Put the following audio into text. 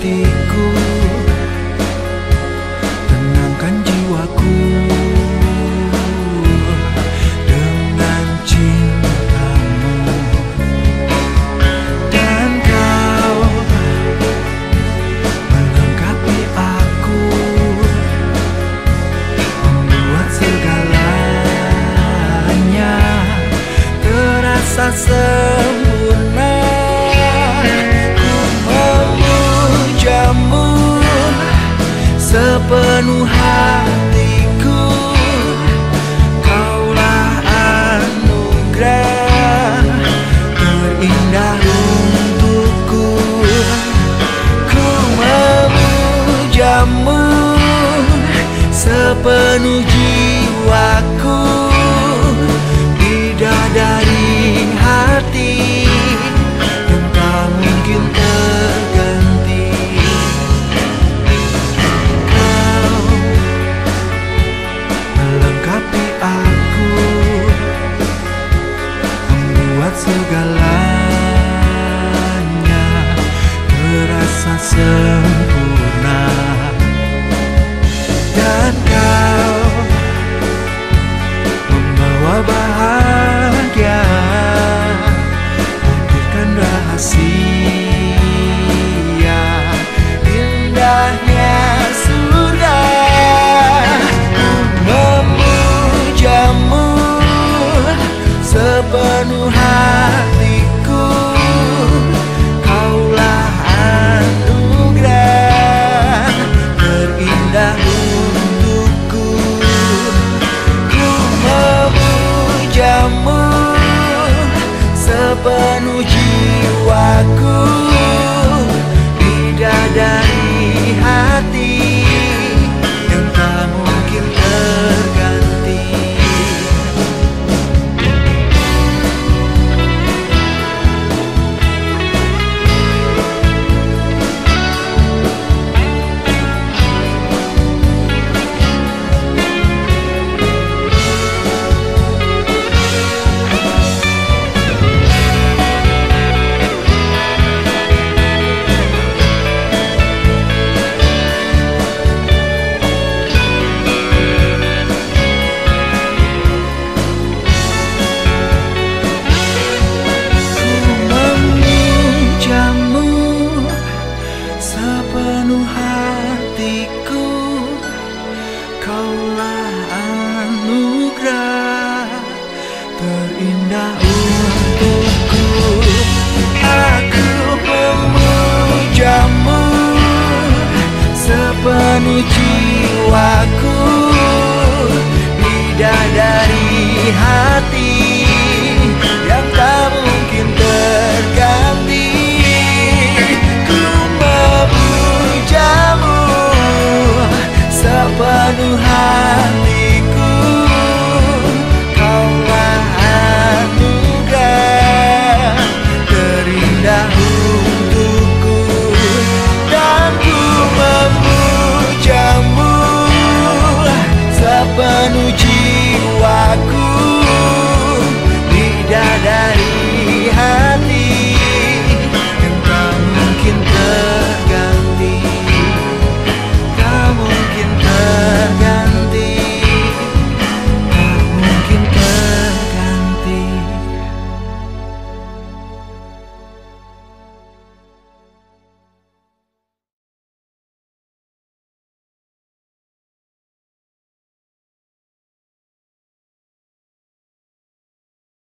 hatiku. Tenangkan jiwaku. Dengan cintamu. Dan kau Melengkapi aku. Membuat segalanya Terasa sempurna. sepenuh hati. lucha. penuh jiwaku tidak dari hati yang tak mungkin terganti. Ku memujamu sepenuh hati